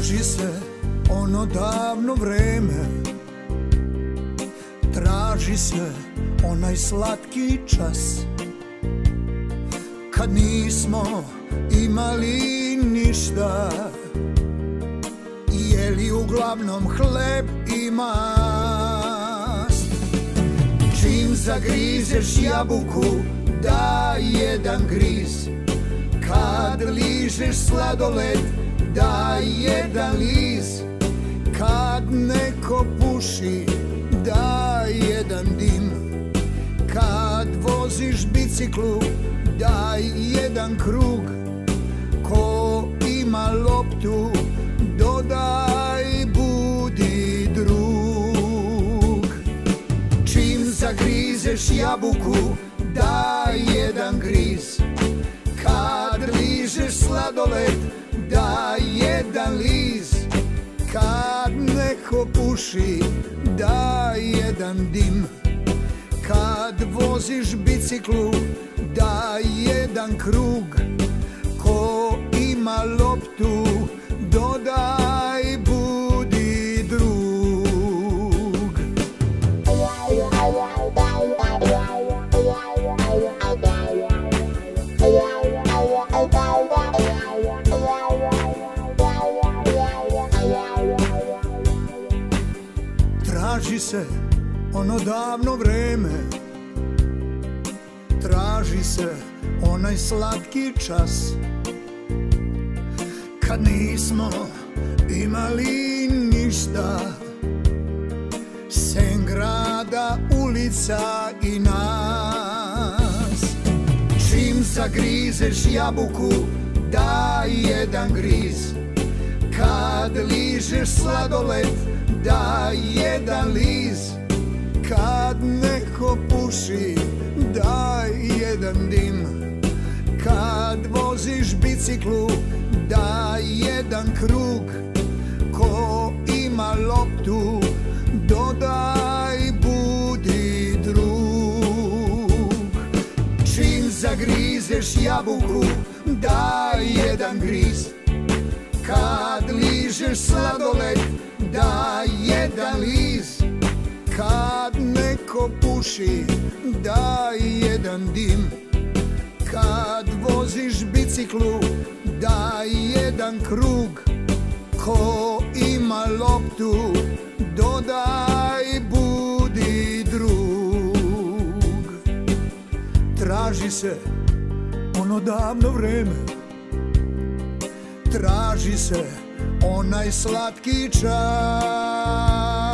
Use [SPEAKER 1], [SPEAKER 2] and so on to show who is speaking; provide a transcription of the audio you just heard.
[SPEAKER 1] Traži se ono davno vreme. Traži se onaj slatki čas. Kad nismo imali ništa Jeli uglavnom hleb i mast? Čim zagrizeš jabuku da jedan griz. Kad ližeš sladoled da jedan liz Kad neko puši da jedan dim. Kad voziš biciklu daj jedan krug. Ko ima loptu dodaj budi drug. Čim zagrizeš jabuku jedan liz Kad neko puši daj jedan dim. Kad voziš biciklu daj jedan krug. Ko ima loptu Traži se ono davno vreme. Traži se onaj slatki čas. Kad nismo imali ništa. Sem grada, ulica i nas. Čim zagrizeš jabuku daj jedan griz Kad ližeš sladoled daj jedan liz. Kad neko puši daj jedan dim. Kad voziš biciklu daj jedan krug. Ko ima loptu dodaj budi drug. Čim zagrizeš jabuku daj jedan griz ližeš sladoled daj jedan liz Kad neko puši daj jedan dim. Kad voziš biciklu daj jedan krug. Ko ima loptu dodaj budi drug. Traži se ono davno vreme. Traži se onaj slatki čas